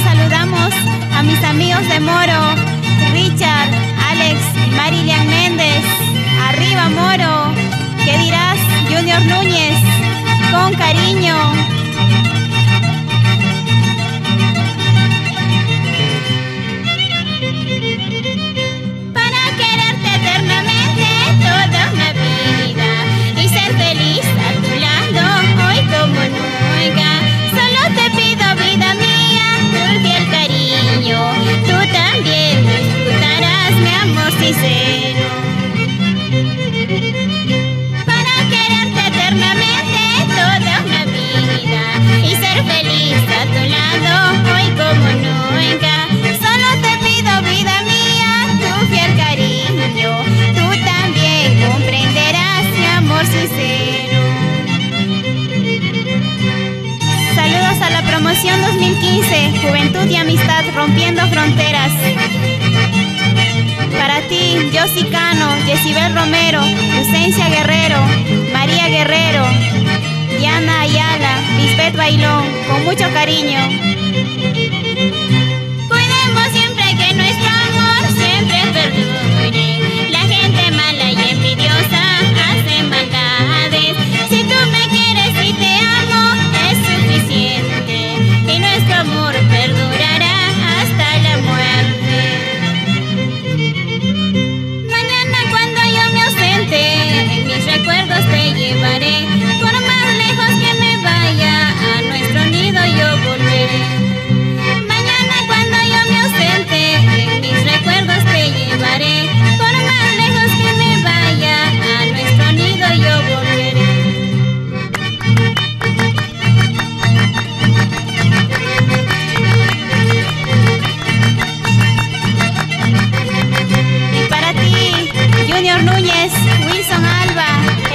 saludamos a mis amigos de Moro, Richard, Alex, Marilian Promoción 2015, Juventud y Amistad Rompiendo Fronteras. Para ti, Josi Cano, Yesibel Romero, Lucencia Guerrero, María Guerrero, Diana Ayala, Lisbeth Bailón, con mucho cariño.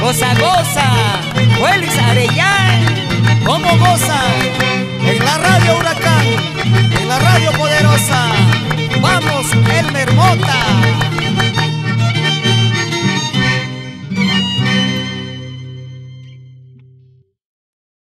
Félix Arellano.